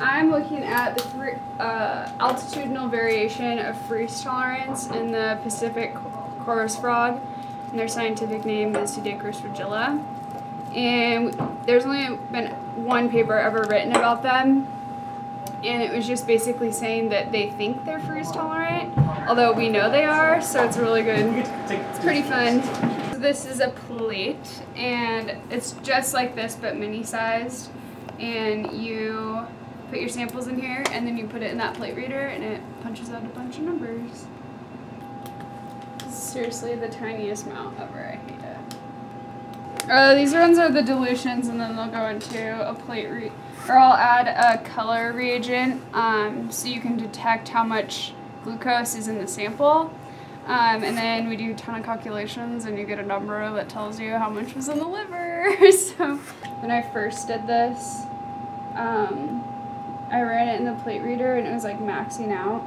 I'm looking at the uh, altitudinal variation of freeze tolerance in the Pacific chorus frog, and their scientific name is Pseudacris regilla. And there's only been one paper ever written about them, and it was just basically saying that they think they're freeze tolerant, although we know they are, so it's really good. It's pretty fun. This is a plate, and it's just like this but mini sized, and you put your samples in here, and then you put it in that plate reader, and it punches out a bunch of numbers. Seriously, the tiniest amount ever. I hate it. Uh, these ones are the dilutions, and then they'll go into a plate re- or I'll add a color reagent um, so you can detect how much glucose is in the sample. Um, and then we do a ton of calculations, and you get a number that tells you how much was in the liver. so when I first did this, um, I ran it in the plate reader, and it was like maxing out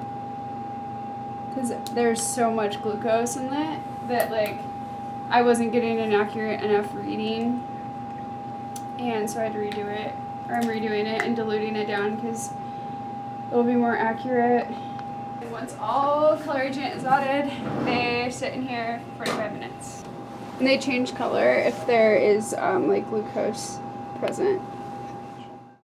because there's so much glucose in it that like I wasn't getting an accurate enough reading and so I had to redo it or I'm redoing it and diluting it down because it'll be more accurate. And once all color agent is added, they sit in here for 45 minutes. And they change color if there is um, like glucose present.